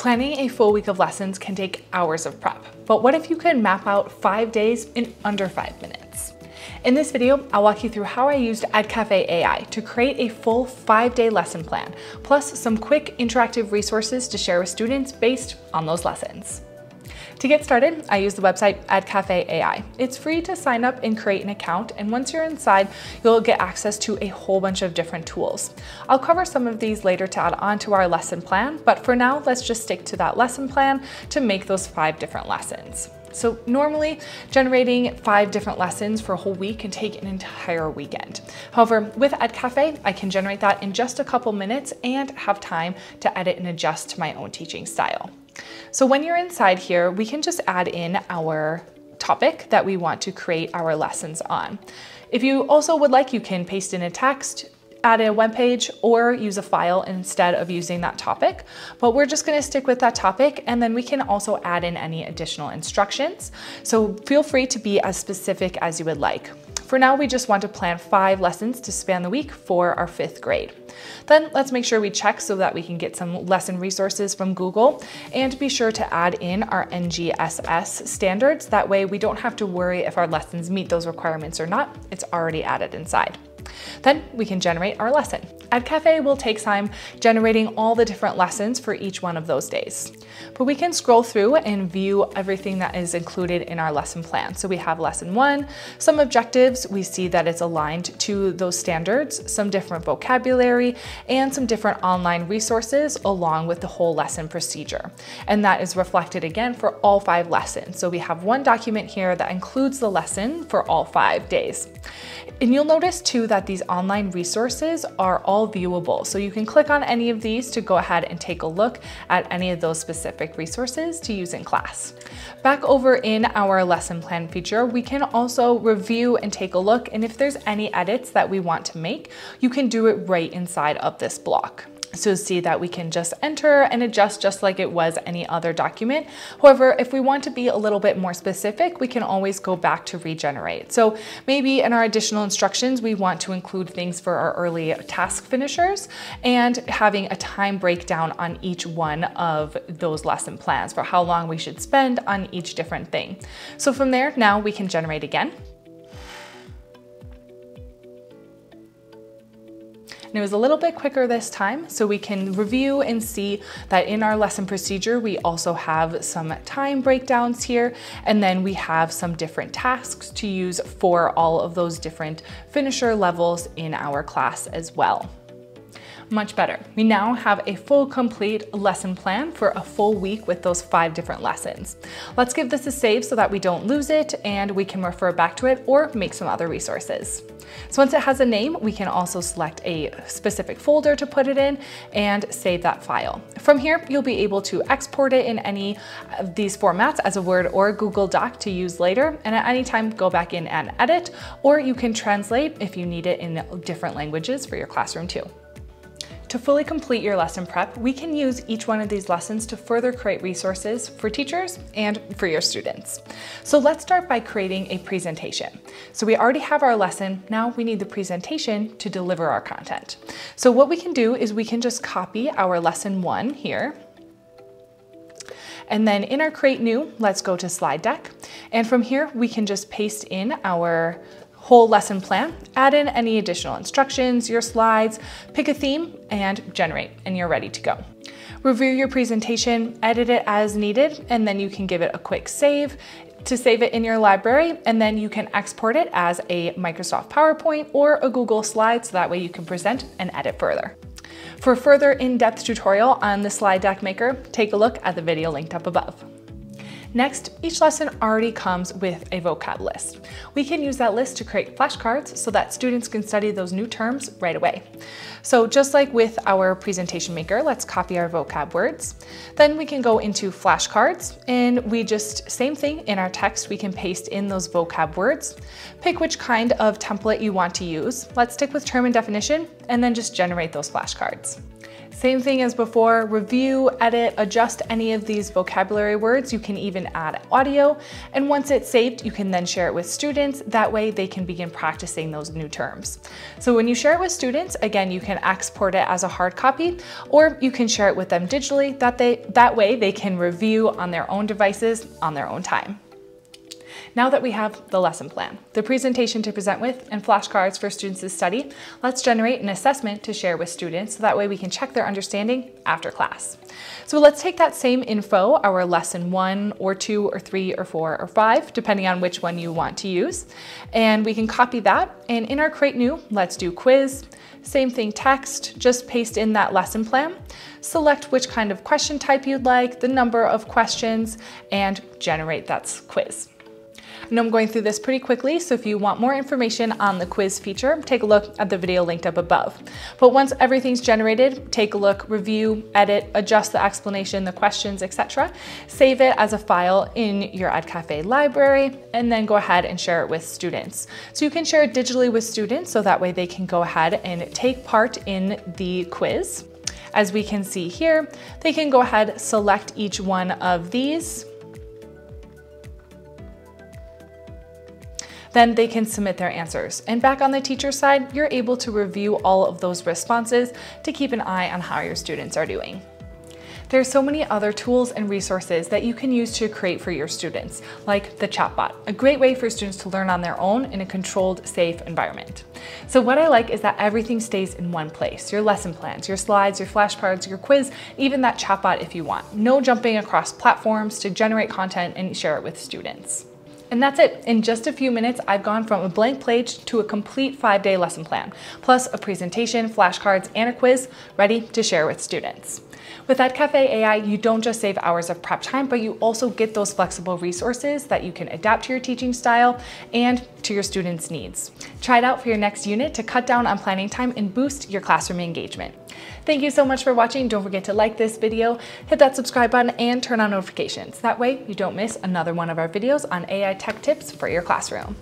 Planning a full week of lessons can take hours of prep, but what if you could map out five days in under five minutes? In this video, I'll walk you through how I used EdCafe AI to create a full five-day lesson plan, plus some quick interactive resources to share with students based on those lessons. To get started, I use the website EdCafe AI. It's free to sign up and create an account, and once you're inside, you'll get access to a whole bunch of different tools. I'll cover some of these later to add on to our lesson plan, but for now, let's just stick to that lesson plan to make those five different lessons. So normally generating five different lessons for a whole week can take an entire weekend. However, with EdCafe, I can generate that in just a couple minutes and have time to edit and adjust to my own teaching style. So when you're inside here, we can just add in our topic that we want to create our lessons on. If you also would like, you can paste in a text, add a web page, or use a file instead of using that topic. But we're just gonna stick with that topic and then we can also add in any additional instructions. So feel free to be as specific as you would like. For now, we just want to plan five lessons to span the week for our fifth grade. Then let's make sure we check so that we can get some lesson resources from Google and be sure to add in our NGSS standards. That way we don't have to worry if our lessons meet those requirements or not. It's already added inside. Then we can generate our lesson. EdCafe will take time generating all the different lessons for each one of those days. But we can scroll through and view everything that is included in our lesson plan. So we have lesson one, some objectives, we see that it's aligned to those standards, some different vocabulary, and some different online resources along with the whole lesson procedure. And that is reflected again for all five lessons. So we have one document here that includes the lesson for all five days. And you'll notice too that these online resources are all viewable. So you can click on any of these to go ahead and take a look at any of those specific resources to use in class. Back over in our lesson plan feature, we can also review and take a look. And if there's any edits that we want to make, you can do it right inside of this block. So see that we can just enter and adjust just like it was any other document. However, if we want to be a little bit more specific, we can always go back to regenerate. So maybe in our additional instructions, we want to include things for our early task finishers and having a time breakdown on each one of those lesson plans for how long we should spend on each different thing. So from there, now we can generate again. And it was a little bit quicker this time, so we can review and see that in our lesson procedure, we also have some time breakdowns here, and then we have some different tasks to use for all of those different finisher levels in our class as well much better. We now have a full complete lesson plan for a full week with those five different lessons. Let's give this a save so that we don't lose it and we can refer back to it or make some other resources. So once it has a name, we can also select a specific folder to put it in and save that file. From here, you'll be able to export it in any of these formats as a Word or Google Doc to use later, and at any time go back in and edit, or you can translate if you need it in different languages for your classroom too. To fully complete your lesson prep, we can use each one of these lessons to further create resources for teachers and for your students. So let's start by creating a presentation. So we already have our lesson, now we need the presentation to deliver our content. So what we can do is we can just copy our lesson one here, and then in our create new, let's go to slide deck. And from here, we can just paste in our whole lesson plan, add in any additional instructions, your slides, pick a theme, and generate, and you're ready to go. Review your presentation, edit it as needed, and then you can give it a quick save to save it in your library, and then you can export it as a Microsoft PowerPoint or a Google slide so that way you can present and edit further. For further in-depth tutorial on the slide deck maker, take a look at the video linked up above. Next, each lesson already comes with a vocab list. We can use that list to create flashcards so that students can study those new terms right away. So just like with our presentation maker, let's copy our vocab words. Then we can go into flashcards and we just, same thing in our text, we can paste in those vocab words. Pick which kind of template you want to use. Let's stick with term and definition and then just generate those flashcards. Same thing as before, review, edit, adjust any of these vocabulary words. You can even add audio. And once it's saved, you can then share it with students. That way they can begin practicing those new terms. So when you share it with students, again, you can export it as a hard copy, or you can share it with them digitally. That, they, that way they can review on their own devices on their own time. Now that we have the lesson plan, the presentation to present with, and flashcards for students to study, let's generate an assessment to share with students so that way we can check their understanding after class. So let's take that same info, our lesson one or two or three or four or five, depending on which one you want to use, and we can copy that. And in our Create New, let's do quiz, same thing text, just paste in that lesson plan, select which kind of question type you'd like, the number of questions, and generate that quiz. I know I'm going through this pretty quickly, so if you want more information on the quiz feature, take a look at the video linked up above. But once everything's generated, take a look, review, edit, adjust the explanation, the questions, etc. Save it as a file in your EdCafe library, and then go ahead and share it with students. So you can share it digitally with students, so that way they can go ahead and take part in the quiz. As we can see here, they can go ahead, select each one of these, then they can submit their answers. And back on the teacher side, you're able to review all of those responses to keep an eye on how your students are doing. There's so many other tools and resources that you can use to create for your students, like the chatbot, a great way for students to learn on their own in a controlled, safe environment. So what I like is that everything stays in one place, your lesson plans, your slides, your flashcards, your quiz, even that chatbot if you want. No jumping across platforms to generate content and share it with students. And that's it. In just a few minutes, I've gone from a blank page to a complete five day lesson plan, plus a presentation, flashcards, and a quiz ready to share with students. With EdCafe AI, you don't just save hours of prep time, but you also get those flexible resources that you can adapt to your teaching style and to your students' needs. Try it out for your next unit to cut down on planning time and boost your classroom engagement. Thank you so much for watching. Don't forget to like this video, hit that subscribe button, and turn on notifications. That way you don't miss another one of our videos on AI tech tips for your classroom.